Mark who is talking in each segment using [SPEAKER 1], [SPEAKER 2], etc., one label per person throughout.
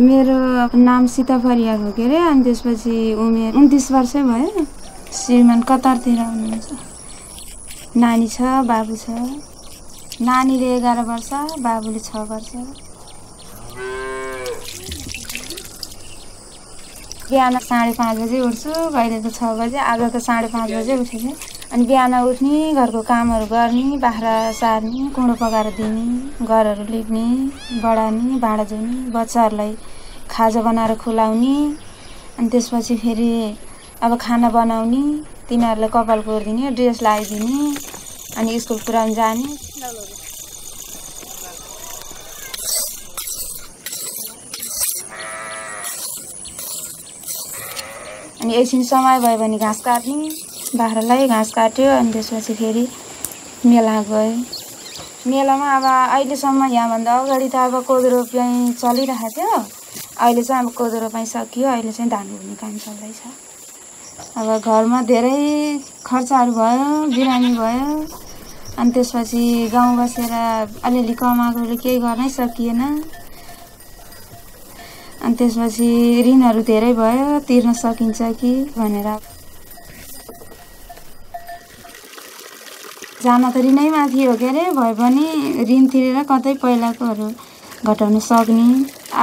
[SPEAKER 1] मेरो नाम सीता परियार हो के अरे अनि त्यसपछि उमेर उन्तिस वर्षै भयो। श्रीमान कतारतिर हुनुहुन्छ। नानी छ बाबु छ। नानीले एघार वर्ष बाबुले छ वर्ष। बिहान साढे पाँच बजे उठ्छु कहिले त छ बजे आज त साढे पाँच बजे उठेको अनि बिहान उठ्ने घरको कामहरू गर्ने बाख्रा सार्ने कुँडो पकाएर दिने घरहरू लिप्ने बढार्ने भाँडा धुने बच्चाहरूलाई खाजा बनाएर खुलाउने अनि त्यसपछि फेरि अब खाना बनाउने तिनीहरूलाई कपाल कोरिदिने ड्रेस लगाइदिने अनि स्कुल पुऱ्याउनु जाने। अनि एकछिन समय भयो भने घाँस काट्ने। बाख्रालाई घाँस काट्यो अनि त्यसपछि फेरि मेला गयो। मेलामा अब अहिलेसम्म यहाँभन्दा अगाडि त अब कोदो रोपाइ चलिरहेको थियो। अहिले चाहिँ अब कोदो रोपाइ सकियो अहिले चाहिँ धान हुने काम चल्दैछ। अब घरमा धेरै खर्चहरू भयो बिरामी भयो। अनि त्यसपछि गाउँ बसेर अलिअलि कमाएकोले केही गर्नै सकिएन। अनि त्यसपछि ऋणहरू धेरै भयो तिर्न सकिन्छ कि भनेर। जान त ऋणै माथि हो के अरे भए पनि ऋण तिरेर कतै पहिलाकोहरू घटाउन सक्ने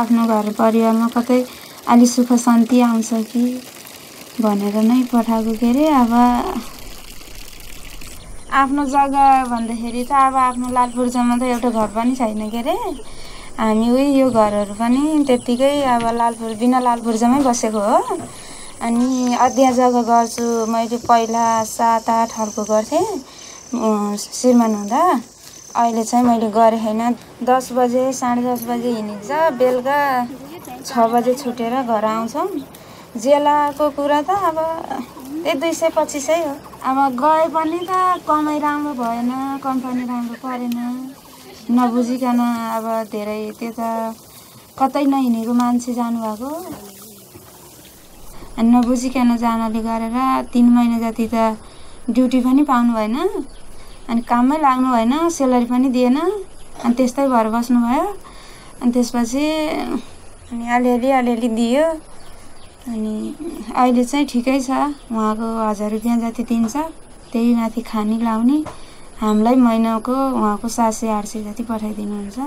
[SPEAKER 1] आफ्नो घर परिवारमा कतै अलि सुख शान्ति आउँछ कि भनेर नै पठाएको के अरे अब आफ्नो जग्गा भन्दाखेरि त अब आफ्नो लालपुर्जामा त एउटा घर पनि छैन के अरे हामी उही यो घरहरू पनि त्यत्तिकै अब लालपुर बिना लालपुर्जामै बसेको हो। अनि अध्यय जग्गा गर्छु। मैले पहिला सात आठ हलको गर्थेँ। श्रीमान हुँदा अहिले चाहिँ मैले गरेँ होइन दस बजे साढे दस बजे हिँडिन्छ बेलुका छ बजे छुटेर घर आउँछौँ। जेलाको कुरा त अब त्यही दुई सय पच्चिसै हो। अब गए पनि त कमाइ राम्रो भएन कम्पनी राम्रो परेन। नबुझिकन अब धेरै त्यता कतै नहिँडेको मान्छे जानुभएको। नबुझिकन जानले गरेर तिन महिना जति त ड्युटी पनि पाउनु भएन। अनि काममै लाग्नु भएन सेलरी पनि दिएन अनि त्यस्तै भएर बस्नुभयो अनि त्यसपछि अनि अलिअलि अलिअलि दियो अनि अहिले चाहिँ ठिकै छ उहाँको हजार रुपियाँ जति दिन्छ त्यही माथि खाने लाउने। हामीलाई महिनाको उहाँको सात सय आठ सय जति पठाइदिनुहुन्छ।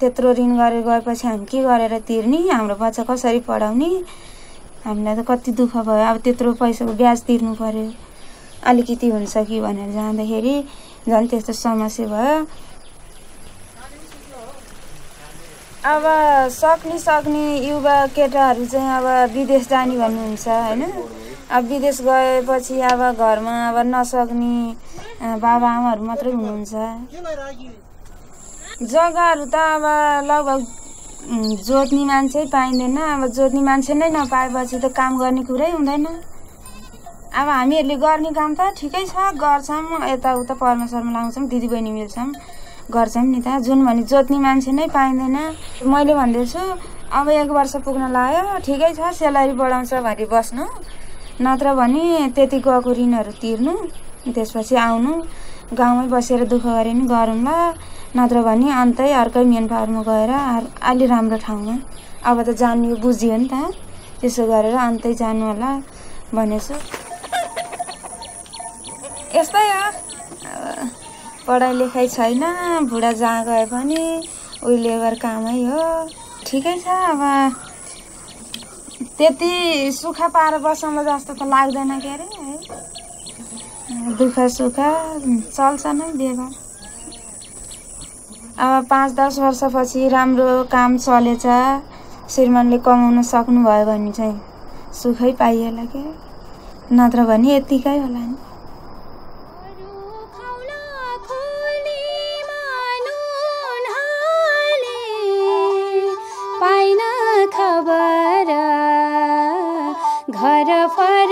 [SPEAKER 1] त्यत्रो ऋण गरेर गएपछि हामी के गरेर तिर्ने? हाम्रो बच्चा कसरी पढाउने? हामीलाई त कति दुःख भयो। अब त्यत्रो पैसाको ब्याज तिर्नु पऱ्यो अलिकति हुन्छ कि भनेर जाँदाखेरि झन् त्यस्तो समस्या भयो अब सक्ने सक्ने युवा केटाहरू चाहिँ अब विदेश जाने भन्नुहुन्छ होइन अब विदेश गएपछि अब घरमा अब नसक्ने बाबा आमाहरू मात्रै हुनुहुन्छ जग्गाहरू त अब लगभग जोत्ने मान्छे पाइँदैन अब जोत्ने मान्छे नै नपाएपछि त काम गर्ने कुरै हुँदैन अब हामीहरूले गर्ने काम त ठिकै छ। गर्छौँ यताउता परमेश्वरमा लाउँछौँ दिदीबहिनी मिल्छौँ गर्छौँ नि त। जुन भने जोत्ने मान्छे नै पाइँदैन। मैले भन्दैछु अब एक वर्ष पुग्न लाग्यो ठिकै छ सेलरी बढाउँछ भने बस्नु। नत्र भने त्यति गएको ऋणहरू तिर्नु त्यसपछि आउनु। गाउँमै बसेर दुःख गरे पनि गरौँला नत्र भने अन्तै अर्कै मेन पावरमा गएर अलि राम्रो ठाउँमा। अब त जान्यो बुझियो नि त। त्यसो गरेर अन्तै जानु होला भनेछु। यस्तै हो। पढाइ लेखाइ छैन बुढा जहाँ गए पनि उही लेबर कामै हो। ठिकै छ अब। त्यति सुख पाएर बस्नु जस्तो त लाग्दैन के अरे है। दुःख सुख चल्छ नै व्यवहार अब पाँच दस वर्षपछि राम्रो काम चलेछ श्रीमानले कमाउन सक्नुभयो भने चाहिँ सुखै पाइएला के? नत्र भने यत्तिकै होला नि। सफर